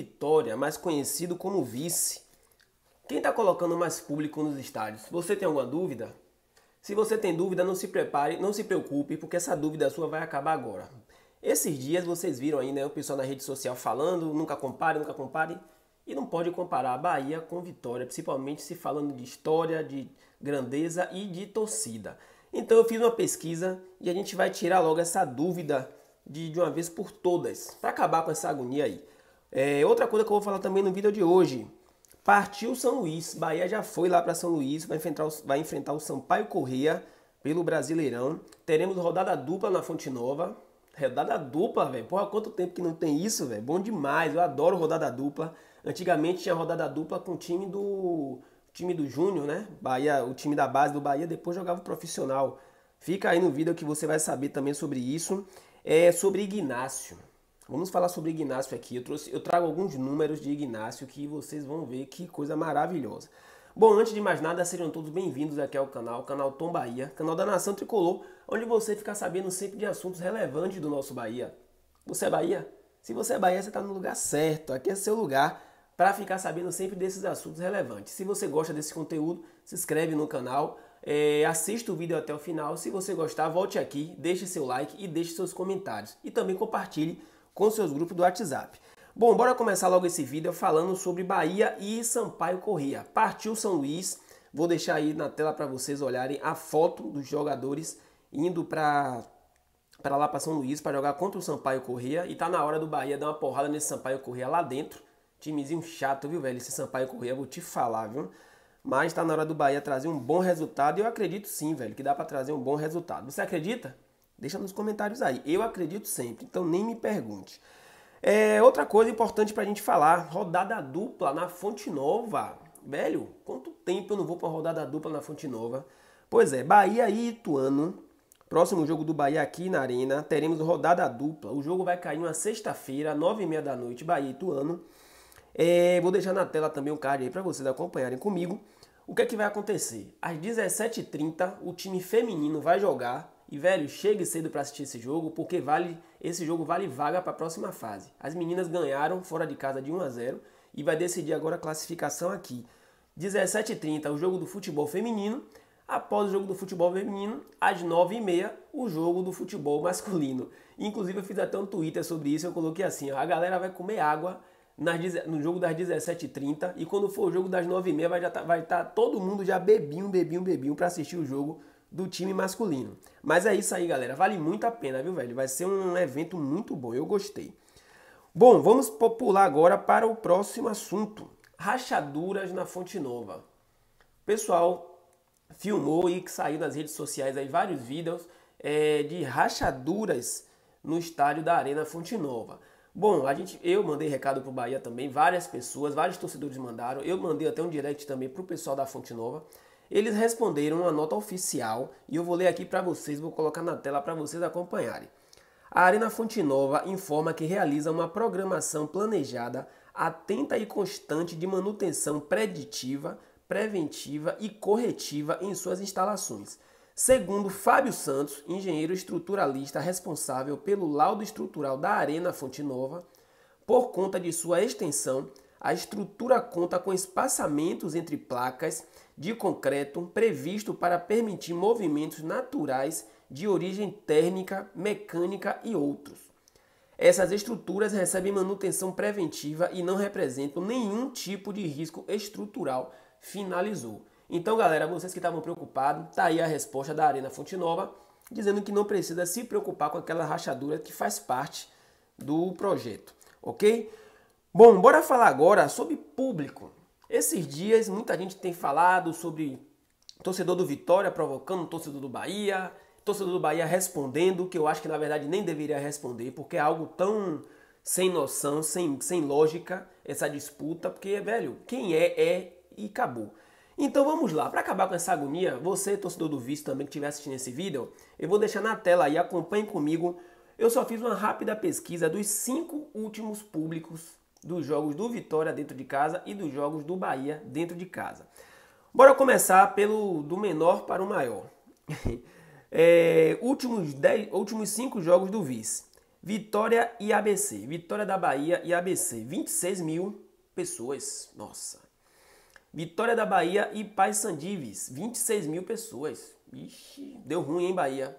Vitória, mais conhecido como vice. Quem está colocando mais público nos estádios? Você tem alguma dúvida? Se você tem dúvida, não se prepare, não se preocupe, porque essa dúvida sua vai acabar agora. Esses dias vocês viram aí, né, o pessoal na rede social falando, nunca compare, nunca compare, e não pode comparar a Bahia com Vitória, principalmente se falando de história, de grandeza e de torcida. Então eu fiz uma pesquisa e a gente vai tirar logo essa dúvida de, de uma vez por todas, para acabar com essa agonia aí. É, outra coisa que eu vou falar também no vídeo de hoje. Partiu São Luís, Bahia já foi lá para São Luís, vai enfrentar, o, vai enfrentar o Sampaio Correia pelo Brasileirão. Teremos rodada dupla na Fonte Nova. Rodada dupla, velho. Porra, quanto tempo que não tem isso, velho. Bom demais, eu adoro rodada dupla. Antigamente tinha rodada dupla com o time do time do Júnior, né? Bahia, o time da base do Bahia, depois jogava o profissional. Fica aí no vídeo que você vai saber também sobre isso é sobre Ignácio. Vamos falar sobre Ignácio aqui. Eu, trouxe, eu trago alguns números de Ignácio que vocês vão ver que coisa maravilhosa. Bom, antes de mais nada, sejam todos bem-vindos aqui ao canal, canal Tom Bahia, canal da Nação Tricolor, onde você fica sabendo sempre de assuntos relevantes do nosso Bahia. Você é Bahia? Se você é Bahia, você está no lugar certo. Aqui é seu lugar para ficar sabendo sempre desses assuntos relevantes. Se você gosta desse conteúdo, se inscreve no canal, é, assista o vídeo até o final. Se você gostar, volte aqui, deixe seu like e deixe seus comentários. E também compartilhe com seus grupos do WhatsApp. Bom, bora começar logo esse vídeo falando sobre Bahia e Sampaio Corrêa. Partiu São Luís. Vou deixar aí na tela para vocês olharem a foto dos jogadores indo para para lá para São Luís para jogar contra o Sampaio Corrêa e tá na hora do Bahia dar uma porrada nesse Sampaio Corrêa lá dentro. Timezinho chato, viu, velho? Esse Sampaio Corrêa, vou te falar, viu? Mas está na hora do Bahia trazer um bom resultado e eu acredito sim, velho, que dá para trazer um bom resultado. Você acredita? Deixa nos comentários aí. Eu acredito sempre, então nem me pergunte. É, outra coisa importante para a gente falar, rodada dupla na Fonte Nova. Velho, quanto tempo eu não vou para rodada dupla na Fonte Nova? Pois é, Bahia e Ituano. Próximo jogo do Bahia aqui na Arena, teremos rodada dupla. O jogo vai cair uma sexta-feira, nove e meia da noite, Bahia e Ituano. É, vou deixar na tela também o card aí para vocês acompanharem comigo. O que é que vai acontecer? Às 17h30 o time feminino vai jogar e velho, chegue cedo para assistir esse jogo, porque vale esse jogo vale vaga para a próxima fase. As meninas ganharam fora de casa de 1 a 0 e vai decidir agora a classificação aqui. 17h30 o jogo do futebol feminino. Após o jogo do futebol feminino, às 9h30, o jogo do futebol masculino. Inclusive, eu fiz até um Twitter sobre isso. Eu coloquei assim: ó, a galera vai comer água nas, no jogo das 17h30 e quando for o jogo das 9h30 vai estar tá, vai tá todo mundo já bebinho, bebinho, bebinho para assistir o jogo do time masculino. Mas é isso aí, galera. Vale muito a pena, viu, velho? Vai ser um evento muito bom. Eu gostei. Bom, vamos pular agora para o próximo assunto. Rachaduras na Fonte Nova. Pessoal filmou e saiu nas redes sociais aí vários vídeos é, de rachaduras no estádio da Arena Fonte Nova. Bom, a gente, eu mandei recado pro Bahia também, várias pessoas, vários torcedores mandaram. Eu mandei até um direct também pro pessoal da Fonte Nova. Eles responderam uma nota oficial e eu vou ler aqui para vocês, vou colocar na tela para vocês acompanharem. A Arena Fonte Nova informa que realiza uma programação planejada, atenta e constante de manutenção preditiva, preventiva e corretiva em suas instalações Segundo Fábio Santos, engenheiro estruturalista responsável pelo laudo estrutural da Arena Fonte Nova, por conta de sua extensão, a estrutura conta com espaçamentos entre placas de concreto previsto para permitir movimentos naturais de origem térmica, mecânica e outros. Essas estruturas recebem manutenção preventiva e não representam nenhum tipo de risco estrutural, finalizou. Então, galera, vocês que estavam preocupados, tá aí a resposta da Arena Fonte Nova, dizendo que não precisa se preocupar com aquela rachadura que faz parte do projeto, ok? Bom, bora falar agora sobre público. Esses dias muita gente tem falado sobre torcedor do Vitória provocando torcedor do Bahia, torcedor do Bahia respondendo, que eu acho que na verdade nem deveria responder, porque é algo tão sem noção, sem, sem lógica essa disputa, porque, velho, quem é, é e acabou. Então vamos lá, para acabar com essa agonia, você, torcedor do Vício também que estiver assistindo esse vídeo, eu vou deixar na tela aí, acompanhe comigo. Eu só fiz uma rápida pesquisa dos cinco últimos públicos dos jogos do Vitória dentro de casa e dos jogos do Bahia dentro de casa. Bora começar pelo do menor para o maior. é, últimos, dez, últimos cinco jogos do Vice. Vitória e ABC. Vitória da Bahia e ABC. 26 mil pessoas. Nossa. Vitória da Bahia e Paysandives. 26 mil pessoas. Ixi, deu ruim, hein, Bahia?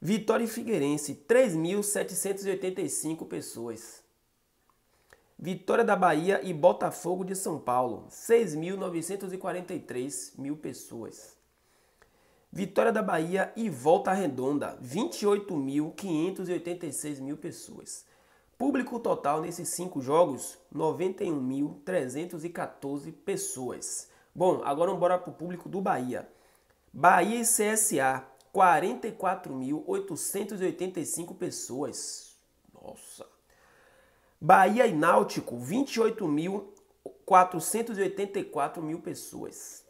Vitória e Figueirense. 3.785 pessoas. Vitória da Bahia e Botafogo de São Paulo. 6.943 mil pessoas. Vitória da Bahia e Volta Redonda, 28.586 mil pessoas. Público total nesses cinco jogos, 91.314 pessoas. Bom, agora vamos embora para o público do Bahia. Bahia e CSA, 44.885 pessoas. Nossa. Bahia e Náutico, 28.484 mil pessoas.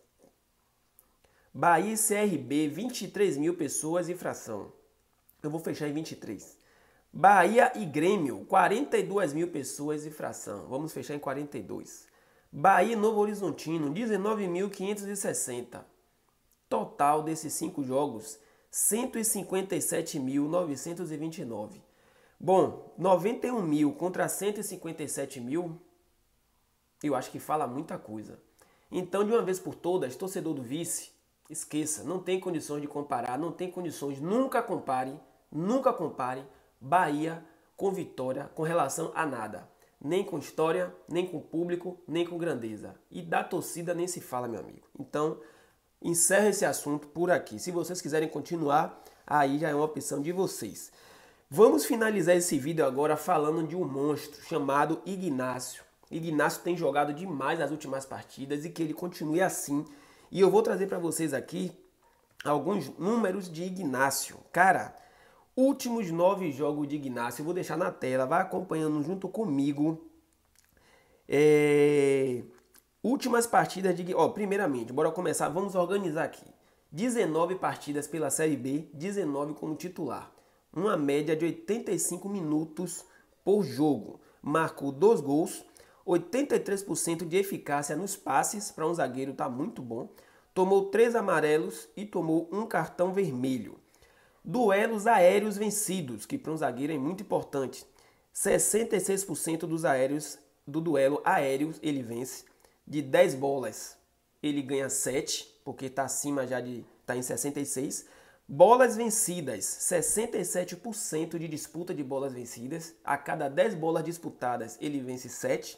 Bahia e CRB, 23 mil pessoas e fração. Eu vou fechar em 23. Bahia e Grêmio, 42 mil pessoas e fração. Vamos fechar em 42. Bahia e Novo Horizontino, 19.560. Total desses cinco jogos, 157.929. Bom, 91 mil contra 157 mil, eu acho que fala muita coisa. Então, de uma vez por todas, torcedor do vice, Esqueça, não tem condições de comparar, não tem condições, nunca compare, nunca compare Bahia com Vitória com relação a nada. Nem com história, nem com público, nem com grandeza. E da torcida nem se fala, meu amigo. Então, encerra esse assunto por aqui. Se vocês quiserem continuar, aí já é uma opção de vocês. Vamos finalizar esse vídeo agora falando de um monstro chamado Ignácio. Ignácio tem jogado demais as últimas partidas e que ele continue assim e eu vou trazer para vocês aqui alguns números de Ignácio. Cara, últimos nove jogos de Ignácio, eu vou deixar na tela, vai acompanhando junto comigo. É... Últimas partidas de. Ó, primeiramente, bora começar, vamos organizar aqui. 19 partidas pela Série B, 19 como titular. Uma média de 85 minutos por jogo. Marcou dois gols 83% de eficácia nos passes, para um zagueiro tá muito bom. Tomou três amarelos e tomou um cartão vermelho. Duelos aéreos vencidos, que para um zagueiro é muito importante. 66% dos aéreos do duelo aéreo ele vence. De 10 bolas, ele ganha 7, porque está acima já de tá em 66. Bolas vencidas, 67% de disputa de bolas vencidas. A cada 10 bolas disputadas, ele vence 7.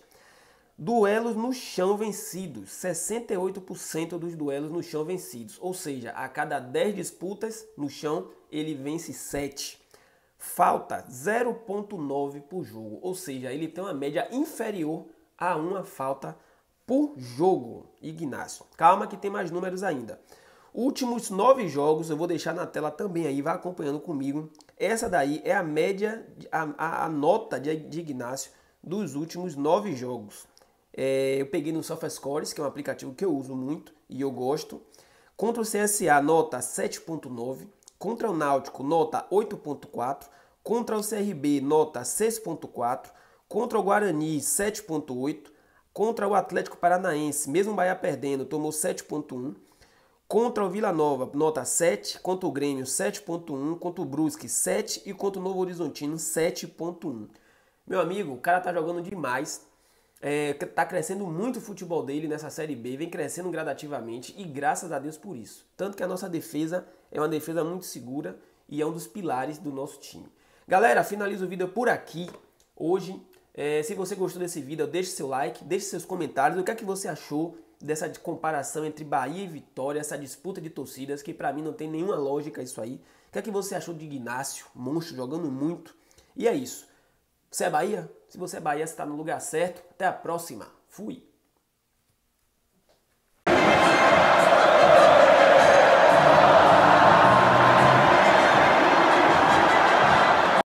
Duelos no chão vencidos, 68% dos duelos no chão vencidos, ou seja, a cada 10 disputas no chão ele vence 7. Falta 0.9 por jogo, ou seja, ele tem uma média inferior a uma falta por jogo, Ignácio. Calma que tem mais números ainda. Últimos nove jogos, eu vou deixar na tela também aí, vai acompanhando comigo. Essa daí é a média, a, a, nota de, de Ignácio dos últimos nove jogos. É, eu peguei no SofaScores, que é um aplicativo que eu uso muito e eu gosto. Contra o CSA, nota 7.9. Contra o Náutico, nota 8.4. Contra o CRB, nota 6.4. Contra o Guarani, 7.8. Contra o Atlético Paranaense, mesmo o Bahia perdendo, tomou 7.1. Contra o Vila Nova, nota 7. Contra o Grêmio, 7.1. Contra o Brusque, 7. E contra o Novo Horizontino, 7.1. Meu amigo, o cara tá jogando demais. É, tá crescendo muito o futebol dele nessa Série B, vem crescendo gradativamente e graças a Deus por isso. Tanto que a nossa defesa é uma defesa muito segura e é um dos pilares do nosso time. Galera, finalizo o vídeo por aqui hoje. É, se você gostou desse vídeo, deixe seu like, deixe seus comentários. O que é que você achou dessa comparação entre Bahia e Vitória, essa disputa de torcidas, que para mim não tem nenhuma lógica isso aí. O que é que você achou de Ignácio, monstro, jogando muito? E é isso. Você é Bahia? Se você é Bahia, você está no lugar certo. Até a próxima. Fui!